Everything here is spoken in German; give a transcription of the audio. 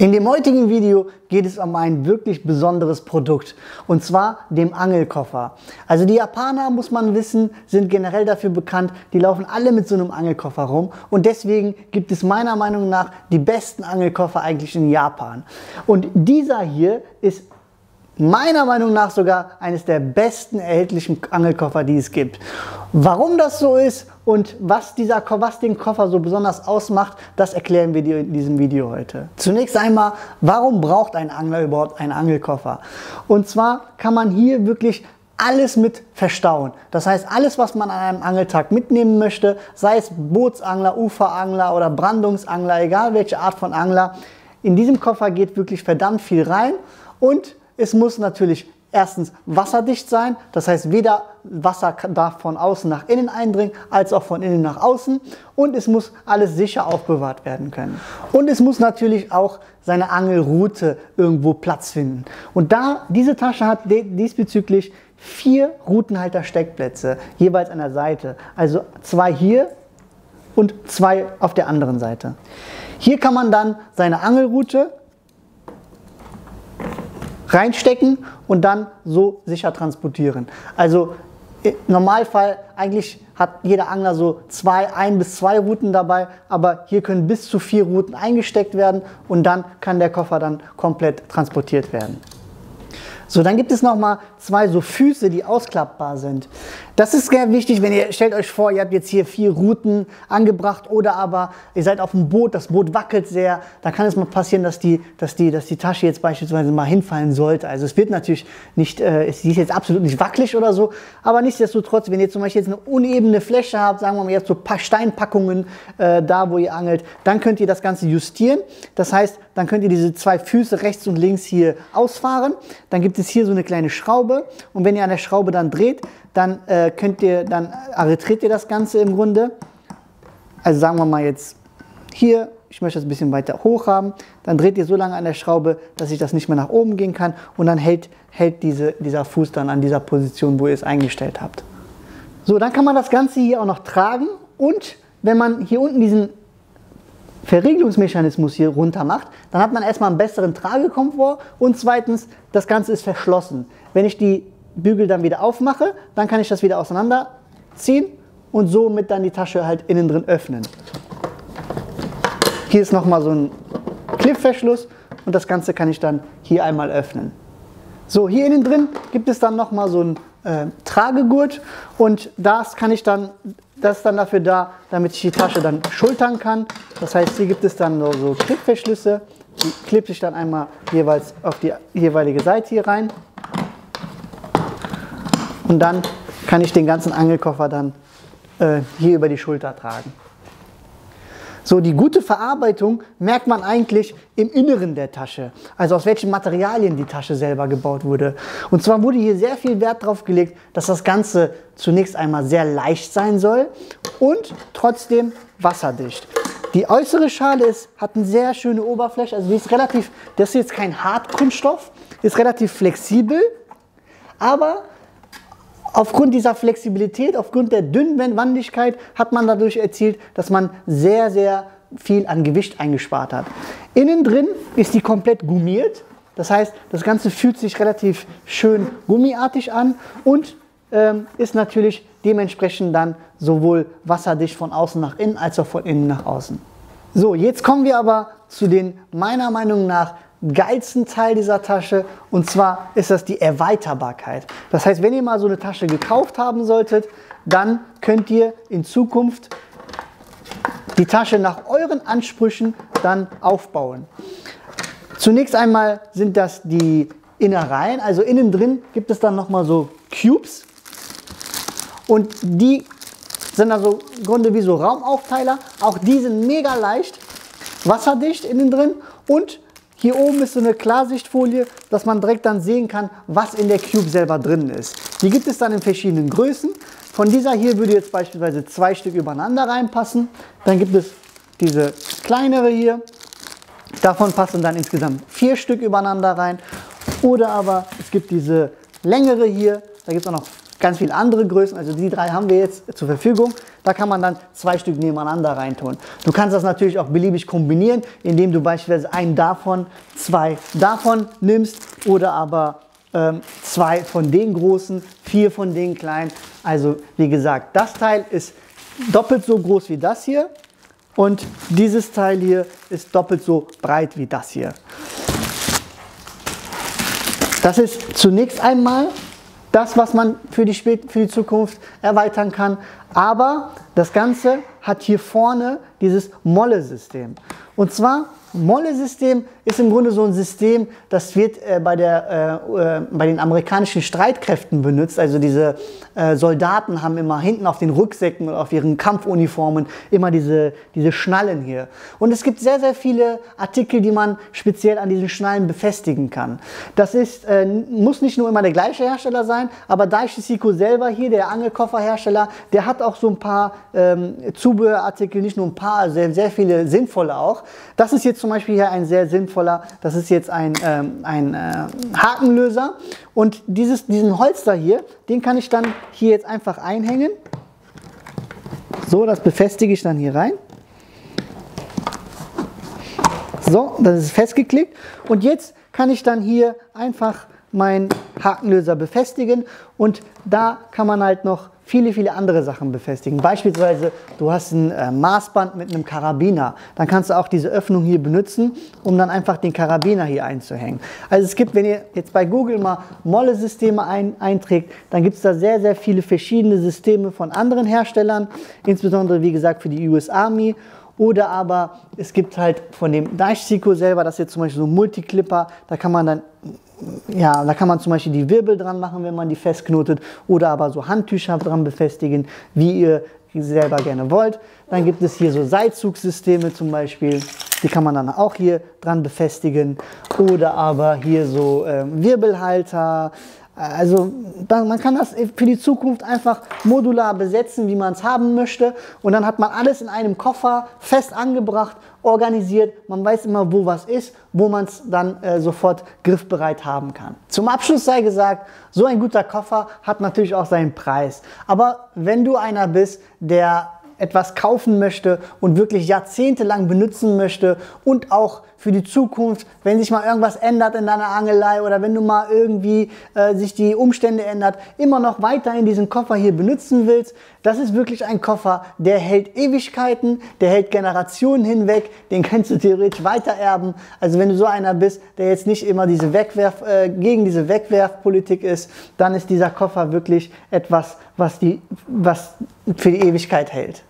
In dem heutigen Video geht es um ein wirklich besonderes Produkt und zwar dem Angelkoffer. Also die Japaner, muss man wissen, sind generell dafür bekannt, die laufen alle mit so einem Angelkoffer rum und deswegen gibt es meiner Meinung nach die besten Angelkoffer eigentlich in Japan. Und dieser hier ist meiner Meinung nach sogar eines der besten erhältlichen Angelkoffer, die es gibt. Warum das so ist und was, dieser, was den Koffer so besonders ausmacht, das erklären wir dir in diesem Video heute. Zunächst einmal, warum braucht ein Angler überhaupt einen Angelkoffer? Und zwar kann man hier wirklich alles mit verstauen. Das heißt, alles, was man an einem Angeltag mitnehmen möchte, sei es Bootsangler, Uferangler oder Brandungsangler, egal welche Art von Angler, in diesem Koffer geht wirklich verdammt viel rein und es muss natürlich erstens wasserdicht sein, das heißt weder Wasser darf von außen nach innen eindringen, als auch von innen nach außen und es muss alles sicher aufbewahrt werden können. Und es muss natürlich auch seine Angelroute irgendwo Platz finden. Und da diese Tasche hat diesbezüglich vier Routenhalter-Steckplätze, jeweils an der Seite. Also zwei hier und zwei auf der anderen Seite. Hier kann man dann seine Angelroute reinstecken und dann so sicher transportieren. Also im Normalfall eigentlich hat jeder Angler so zwei, ein bis zwei Routen dabei, aber hier können bis zu vier Routen eingesteckt werden und dann kann der Koffer dann komplett transportiert werden. So, dann gibt es noch mal zwei so Füße, die ausklappbar sind. Das ist sehr wichtig, wenn ihr, stellt euch vor, ihr habt jetzt hier vier Routen angebracht oder aber ihr seid auf dem Boot, das Boot wackelt sehr, da kann es mal passieren, dass die, dass die, dass die Tasche jetzt beispielsweise mal hinfallen sollte. Also es wird natürlich nicht, äh, sie ist jetzt absolut nicht wackelig oder so, aber nichtsdestotrotz, wenn ihr zum Beispiel jetzt eine unebene Fläche habt, sagen wir mal jetzt so ein paar Steinpackungen äh, da, wo ihr angelt, dann könnt ihr das Ganze justieren. Das heißt, dann könnt ihr diese zwei Füße rechts und links hier ausfahren. Dann gibt es hier so eine kleine Schraube und wenn ihr an der Schraube dann dreht, dann äh, könnt ihr, dann arretriert ihr das Ganze im Grunde. Also sagen wir mal jetzt hier, ich möchte das ein bisschen weiter hoch haben, dann dreht ihr so lange an der Schraube, dass ich das nicht mehr nach oben gehen kann und dann hält, hält diese, dieser Fuß dann an dieser Position, wo ihr es eingestellt habt. So, dann kann man das Ganze hier auch noch tragen und wenn man hier unten diesen Verriegelungsmechanismus hier runter macht, dann hat man erstmal einen besseren Tragekomfort und zweitens, das Ganze ist verschlossen. Wenn ich die Bügel dann wieder aufmache, dann kann ich das wieder auseinanderziehen und somit dann die Tasche halt innen drin öffnen. Hier ist nochmal so ein Clipverschluss und das Ganze kann ich dann hier einmal öffnen. So, hier innen drin gibt es dann nochmal so ein äh, Tragegurt und das kann ich dann, das ist dann dafür da, damit ich die Tasche dann schultern kann. Das heißt, hier gibt es dann so, so Clipverschlüsse, die klebe ich dann einmal jeweils auf die jeweilige Seite hier rein. Und dann kann ich den ganzen Angelkoffer dann äh, hier über die Schulter tragen. So, die gute Verarbeitung merkt man eigentlich im Inneren der Tasche, also aus welchen Materialien die Tasche selber gebaut wurde. Und zwar wurde hier sehr viel Wert darauf gelegt, dass das Ganze zunächst einmal sehr leicht sein soll und trotzdem wasserdicht. Die äußere Schale ist, hat eine sehr schöne Oberfläche, also die ist relativ, das ist jetzt kein Hartkunststoff, ist relativ flexibel, aber Aufgrund dieser Flexibilität, aufgrund der dünnen Wandigkeit hat man dadurch erzielt, dass man sehr, sehr viel an Gewicht eingespart hat. Innen drin ist die komplett gummiert. Das heißt, das Ganze fühlt sich relativ schön gummiartig an und ähm, ist natürlich dementsprechend dann sowohl wasserdicht von außen nach innen als auch von innen nach außen. So, jetzt kommen wir aber zu den meiner Meinung nach geilsten Teil dieser Tasche und zwar ist das die Erweiterbarkeit. Das heißt, wenn ihr mal so eine Tasche gekauft haben solltet, dann könnt ihr in Zukunft die Tasche nach euren Ansprüchen dann aufbauen. Zunächst einmal sind das die Innereien, also innen drin gibt es dann nochmal so Cubes und die sind also im Grunde wie so Raumaufteile. Auch die sind mega leicht, wasserdicht innen drin und hier oben ist so eine Klarsichtfolie, dass man direkt dann sehen kann, was in der Cube selber drin ist. Die gibt es dann in verschiedenen Größen. Von dieser hier würde jetzt beispielsweise zwei Stück übereinander reinpassen. Dann gibt es diese kleinere hier. Davon passen dann insgesamt vier Stück übereinander rein. Oder aber es gibt diese längere hier. Da gibt es auch noch ganz viele andere Größen. Also die drei haben wir jetzt zur Verfügung. Da kann man dann zwei Stück nebeneinander reintun. Du kannst das natürlich auch beliebig kombinieren, indem du beispielsweise einen davon, zwei davon nimmst oder aber ähm, zwei von den großen, vier von den kleinen. Also wie gesagt, das Teil ist doppelt so groß wie das hier und dieses Teil hier ist doppelt so breit wie das hier. Das ist zunächst einmal das, was man für die, für die Zukunft erweitern kann. Aber das Ganze hat hier vorne dieses Molle-System. Und zwar Molle-System ist im Grunde so ein System, das wird äh, bei, der, äh, äh, bei den amerikanischen Streitkräften benutzt. Also diese äh, Soldaten haben immer hinten auf den Rücksäcken oder auf ihren Kampfuniformen immer diese, diese Schnallen hier. Und es gibt sehr, sehr viele Artikel, die man speziell an diesen Schnallen befestigen kann. Das ist, äh, muss nicht nur immer der gleiche Hersteller sein, aber Daishi Siko selber hier, der Angelkofferhersteller, der hat auch so ein paar ähm, Zubehörartikel, nicht nur ein paar, sehr, sehr viele sinnvolle auch. Das ist jetzt zum Beispiel hier ein sehr sinnvoller, das ist jetzt ein, ähm, ein äh, Hakenlöser und dieses, diesen Holster hier, den kann ich dann hier jetzt einfach einhängen. So, das befestige ich dann hier rein. So, das ist festgeklickt und jetzt kann ich dann hier einfach meinen Hakenlöser befestigen und da kann man halt noch viele, viele andere Sachen befestigen. Beispielsweise, du hast ein äh, Maßband mit einem Karabiner. Dann kannst du auch diese Öffnung hier benutzen, um dann einfach den Karabiner hier einzuhängen. Also es gibt, wenn ihr jetzt bei Google mal Molle-Systeme ein, einträgt, dann gibt es da sehr, sehr viele verschiedene Systeme von anderen Herstellern, insbesondere wie gesagt für die US Army. Oder aber es gibt halt von dem Daichiko selber, das ist jetzt zum Beispiel so ein Multiclipper, da kann man dann ja, da kann man zum Beispiel die Wirbel dran machen, wenn man die festknotet oder aber so Handtücher dran befestigen, wie ihr selber gerne wollt. Dann gibt es hier so Seilzugsysteme zum Beispiel, die kann man dann auch hier dran befestigen oder aber hier so äh, Wirbelhalter, also man kann das für die Zukunft einfach modular besetzen, wie man es haben möchte. Und dann hat man alles in einem Koffer fest angebracht, organisiert. Man weiß immer, wo was ist, wo man es dann äh, sofort griffbereit haben kann. Zum Abschluss sei gesagt, so ein guter Koffer hat natürlich auch seinen Preis. Aber wenn du einer bist, der etwas kaufen möchte und wirklich jahrzehntelang benutzen möchte und auch für die Zukunft, wenn sich mal irgendwas ändert in deiner Angelei oder wenn du mal irgendwie äh, sich die Umstände ändert, immer noch weiter in diesen Koffer hier benutzen willst. Das ist wirklich ein Koffer, der hält Ewigkeiten, der hält Generationen hinweg, den kannst du theoretisch weitererben. Also wenn du so einer bist, der jetzt nicht immer diese Wegwerf, äh, gegen diese Wegwerfpolitik ist, dann ist dieser Koffer wirklich etwas, was, die, was für die Ewigkeit hält.